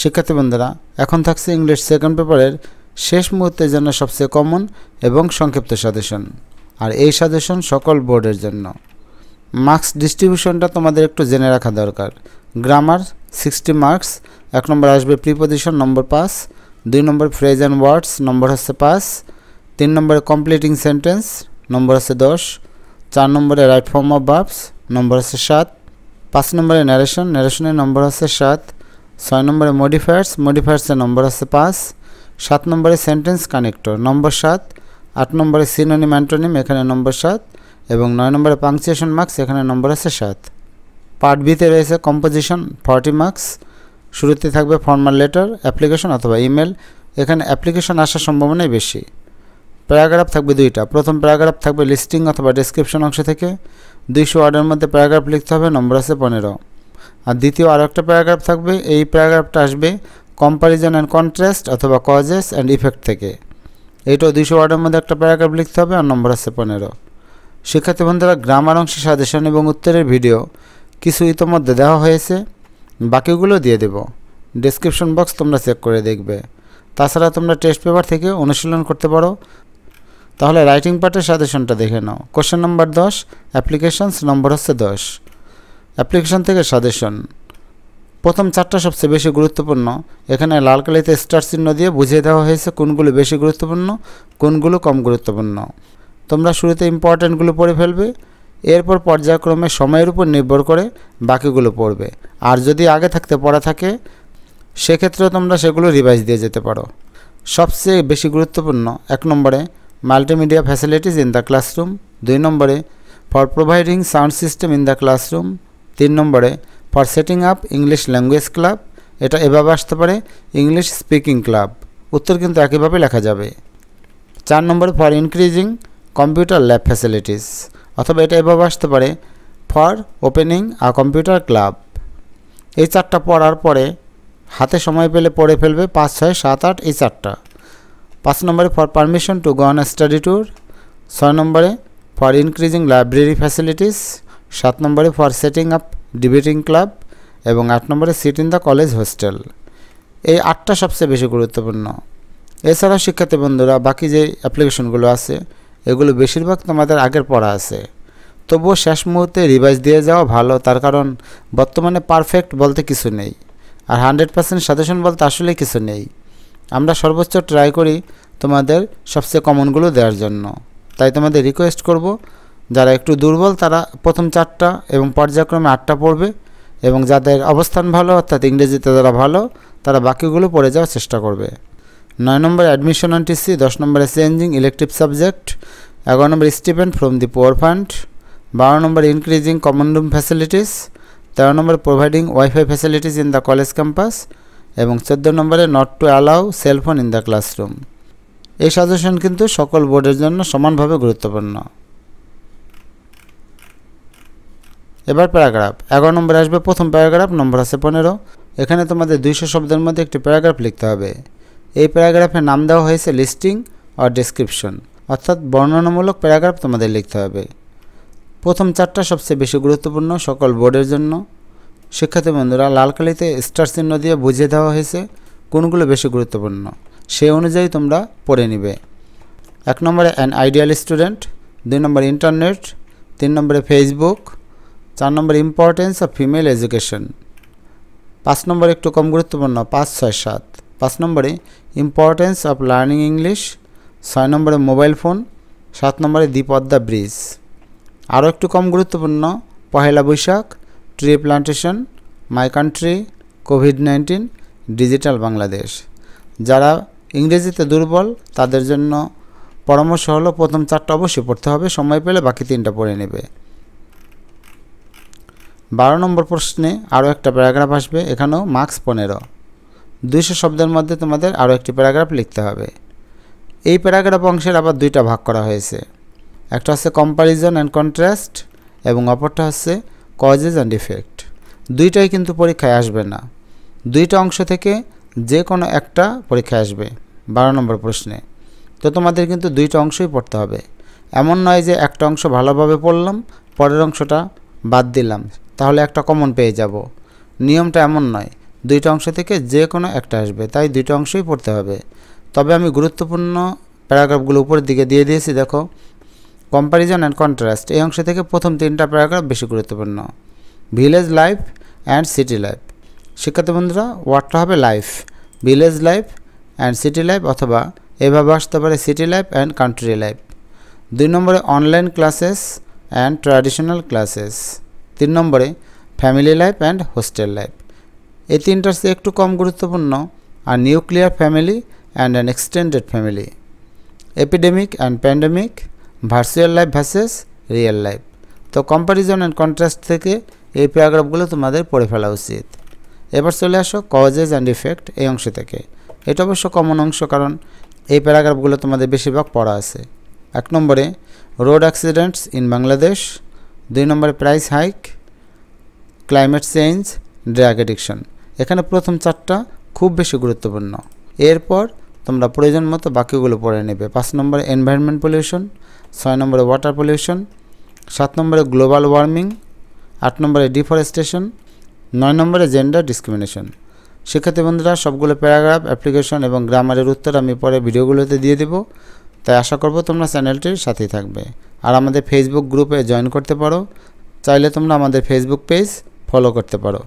শিক্ষার্থী বন্ধুরা, এখন থাকছে ইংলিশ সেকেন্ড পেপারের শেষ মুহূর্তের জন্য সবচেয়ে কমন এবং সংক্ষিপ্ত সাজেশন আর এই সাজেশন সকল বোর্ডের জন্য। মার্কস ডিস্ট্রিবিউশনটা তোমাদের একটু জেনে রাখা দরকার। গ্রামার সিক্সটি মার্কস এক নম্বর আসবে প্রিপোজিশন নম্বর পাঁচ দুই number phrase and words number হচ্ছে পাঁচ তিন নম্বরে কমপ্লিটিং সেন্টেন্স নম্বর হচ্ছে দশ, চার নম্বরে রাইট ফর্ম অফ ভার্বস নম্বর হচ্ছে সাত, পাঁচ নম্বরে ন্যারেশন ন্যারেশনের নম্বর হচ্ছে সাত ছয় নম্বরে মডিফায়ার্স মডিফায়ার্সের নম্বর আছে পাঁচ, সাত নম্বরে সেন্টেন্স কানেক্টর নম্বর সাত, আট নম্বরে সিনোনিম অ্যান্টোনিম এখানে নম্বর সাত, এবং নয় নম্বরে পাংচুয়েশন মার্কস এখানে নম্বর আছে সাত। পার্ট বিতে রয়েছে কম্পোজিশন ফর্টি মার্কস শুরুতে থাকবে ফর্মাল লেটার অ্যাপ্লিকেশন অথবা ইমেল এখানে অ্যাপ্লিকেশন আসার সম্ভাবনাই বেশি। প্যারাগ্রাফ থাকবে দুইটা, প্রথম প্যারাগ্রাফ থাকবে লিস্টিং অথবা ডেসক্রিপশন অংশ থেকে, দুইশো ওয়ার্ডের মধ্যে প্যারাগ্রাফ লিখতে হবে, নম্বর আছে পনেরো। আর দ্বিতীয় আরও একটা প্যারাগ্রাফ থাকবে। এই প্যারাগ্রাফটা আসবে কম্প্যারিজন অ্যান্ড কন্ট্রাস্ট অথবা কজেস অ্যান্ড ইফেক্ট থেকে। এইটাও দুইশো ওয়ার্ডের মধ্যে একটা প্যারাগ্রাফ লিখতে হবে আর নম্বর আছে পনেরো। শিক্ষার্থী বন্ধুরা গ্রামার অংশে সাজেশন এবং উত্তরের ভিডিও কিছু ইতোমধ্যে দেওয়া হয়েছে। বাকিগুলো দিয়ে দেব। ডেসক্রিপশন বক্স তোমরা চেক করে দেখবে। তাছাড়া তোমরা টেস্ট পেপার থেকে অনুশীলন করতে পারো। তাহলে রাইটিং পার্টের সাজেশনটা দেখে নাও। কোশ্চেন নম্বর দশ অ্যাপ্লিকেশনস নম্বর হচ্ছে দশ। অ্যাপ্লিকেশন থেকে সাজেশন। প্রথম চারটা সবচেয়ে বেশি গুরুত্বপূর্ণ। এখানে লাল কালিতে স্টার চিহ্ন দিয়ে বুঝিয়ে দেওয়া হয়েছে কোনগুলো বেশি গুরুত্বপূর্ণ, কোনগুলো কম গুরুত্বপূর্ণ। তোমরা শুরুতে ইম্পর্ট্যান্টগুলো পড়ে ফেলবে, এরপর পর্যায়ক্রমে সময়ের উপর নির্ভর করে বাকিগুলো পড়বে। আর যদি আগে থাকতে পড়া থাকে, সেক্ষেত্রেও তোমরা সেগুলো রিভাইজ দিয়ে যেতে পারো। সবচেয়ে বেশি গুরুত্বপূর্ণ, এক নম্বরে multimedia facilities in the classroom দুই নম্বরে for providing sound system in the classroom তিন নম্বরে for setting up English language club এটা এভাবে আসতে পারে ইংলিশ স্পিকিং ক্লাব উত্তর কিন্তু একইভাবে লেখা যাবে। চার নম্বরে for increasing computer lab facilities অথবা এটা এভাবে আসতে পারে for opening a computer club এই চারটা পড়ার পরে হাতে সময় পেলে পড়ে ফেলবে পাঁচ, ছয়, সাত, আট, এই চারটা। পাঁচ নম্বরে for permission to go on study tour ছয় নম্বরে ফর ইনক্রিজিং লাইব্রেরি ফ্যাসিলিটিস সাত নম্বরে for setting up debating club এবং আট নম্বরে seat in the college hostel. এই আটটা সবচেয়ে বেশি গুরুত্বপূর্ণ। এছাড়া শিক্ষার্থী বন্ধুরা, বাকি যে অ্যাপ্লিকেশনগুলো আছে, এগুলো বেশিরভাগ তোমাদের আগের পড়া আছে। তবুও শেষ মুহূর্তে রিভাইজ দিয়ে যাওয়া ভালো, তার কারণ বর্তমানে পারফেক্ট বলতে কিছু নেই। আর হান্ড্রেড পার্সেন্ট সাজেশন বলতে আসলে কিছু নেই। আমরা সর্বোচ্চ ট্রাই করি তোমাদের সবচেয়ে কমনগুলো দেওয়ার জন্য। তাই তোমাদের রিকোয়েস্ট করব যারা একটু দুর্বল, তারা প্রথম চারটা এবং পর্যায়ক্রমে আটটা পড়বে এবং যাদের অবস্থান ভালো, অর্থাৎ ইংরেজিতে যারা ভালো, তারা বাকিগুলো পড়ে যাওয়ার চেষ্টা করবে। নয় নম্বর অ্যাডমিশন অন টিসি দশ নম্বরে চেঞ্জিং ইলেকটিভ সাবজেক্ট এগারো নম্বর stipend from the poor fund বারো নম্বর ইনক্রিজিং কমন রুম ফ্যাসিলিটিস তেরো নম্বর providing WiFi facilities in the college campus এবং চোদ্দ নম্বরে not to allow cellphone in the classroom এই সাজেশন কিন্তু সকল বোর্ডের জন্য সমানভাবে গুরুত্বপূর্ণ। এবার প্যারাগ্রাফ, এগারো নম্বরে আসবে প্রথম প্যারাগ্রাফ, নম্বর আছে পনেরো। এখানে তোমাদের দুইশো শব্দের মধ্যে একটি প্যারাগ্রাফ লিখতে হবে। এই প্যারাগ্রাফের নাম দেওয়া হয়েছে লিস্টিং আর ডেসক্রিপশন, অর্থাৎ বর্ণনামূলক প্যারাগ্রাফ তোমাদের লিখতে হবে। প্রথম চারটা সবচেয়ে বেশি গুরুত্বপূর্ণ সকল বোর্ডের জন্য। শিক্ষার্থী বন্ধুরা, লাল কালিতে স্টার চিহ্ন দিয়ে বুঝিয়ে দেওয়া হয়েছে কোনগুলো বেশি গুরুত্বপূর্ণ সেই অনুযায়ী তোমরা পড়ে নিবে। এক নম্বরে অ্যান আইডিয়াল স্টুডেন্ট দুই নম্বর ইন্টারনেট তিন নম্বরে ফেসবুক চার number importance of female education পাঁচ নম্বর একটু কম গুরুত্বপূর্ণ, পাঁচ, ছয়, সাত। পাঁচ নম্বরে ইম্পর্টেন্স অফ লার্নিং ইংলিশ ছয় নম্বরে মোবাইল ফোন সাত নম্বরে দ্বীপ অফ দ্য ব্রিজ আরও একটু কম গুরুত্বপূর্ণ, Pahela Baishakh tree plantation my country COVID nineteen digital Bangladesh. যারা ইংরেজিতে দুর্বল, তাদের জন্য পরামর্শ হলো প্রথম চারটা অবশ্যই পড়তে হবে, সময় পেলে বাকি তিনটা পড়ে নেবে। বারো নম্বর প্রশ্নে আরও একটা প্যারাগ্রাফ আসবে, এখানেও মার্কস পনেরো। দুইশো শব্দের মধ্যে তোমাদের আরও একটি প্যারাগ্রাফ লিখতে হবে। এই প্যারাগ্রাফ অংশের আবার দুইটা ভাগ করা হয়েছে। একটা হচ্ছে কম্প্যারিজন অ্যান্ড কন্ট্রাস্ট এবং অপরটা হচ্ছে কজেস অ্যান্ড ইফেক্ট দুইটাই কিন্তু পরীক্ষায় আসবে না। দুইটা অংশ থেকে যে কোনো একটা পরীক্ষায় আসবে, বারো নম্বর প্রশ্নে। তো তোমাদের কিন্তু দুইটা অংশই পড়তে হবে। এমন নয় যে একটা অংশ ভালোভাবে পড়লাম, পরের অংশটা বাদ দিলাম। তাহলে একটা কমন পেয়ে যাব। নিয়মটা এমন নয়, দুইটা অংশ থেকে যে কোনো একটা আসবে, তাই দুইটা অংশই পড়তে হবে। তবে আমি গুরুত্বপূর্ণ প্যারাগ্রাফগুলো উপরের দিকে দিয়ে দিয়েছি, দেখো। কম্প্যারিজন অ্যান্ড কন্ট্রাস্ট এই অংশ থেকে প্রথম তিনটা প্যারাগ্রাফ বেশি গুরুত্বপূর্ণ। Village life and city life শিক্ষার্থী বন্ধুরা ওয়ার্ডটা হবে life village life and city life অথবা এভাবে আসতে পারে city life and country life দুই নম্বরে online classes and traditional classes তিন নম্বরে family life and hostel life. এই তিনটার চেয়ে একটু কম গুরুত্বপূর্ণ আর nuclear family and an extended family. Epidemic and pandemic, virtual life versus real life. তো কম্প্যারিজন অ্যান্ড কন্ট্রাস্ট থেকে এই প্যারাগ্রাফগুলো তোমাদের পড়ে ফেলা উচিত। এবার চলে আসো কজেস অ্যান্ড ইফেক্ট এই অংশ থেকে। এটা অবশ্য কমন অংশ কারণ এই প্যারাগ্রাফগুলো তোমাদের বেশিরভাগ পড়া আছে। এক নম্বরে রোড অ্যাক্সিডেন্টস ইন বাংলাদেশ দুই নম্বরে price hike climate change drug addiction এখানে প্রথম চারটা খুব বেশি গুরুত্বপূর্ণ। এরপর তোমরা প্রয়োজন মতো বাকিগুলো পড়ে নেবে। পাঁচ নম্বরে এনভায়রনমেন্ট পলিউশন ছয় নম্বরে ওয়াটার পলিউশন সাত নম্বরে গ্লোবাল ওয়ার্মিং আট নম্বরে ডিফরেস্টেশন নয় নম্বরে জেন্ডার ডিসক্রিমিনেশন শিক্ষার্থী বন্ধুরা সবগুলো প্যারাগ্রাফ অ্যাপ্লিকেশন এবং গ্রামারের উত্তর আমি পরে ভিডিওগুলোতে দিয়ে দেব। তাই আশা করব তোমরা চ্যানেলটির সাথেই থাকবে। আর আমাদের ফেসবুক গ্রুপে জয়েন করতে পারো। চাইলে তোমরা আমাদের ফেসবুক পেজ ফলো করতে পারো।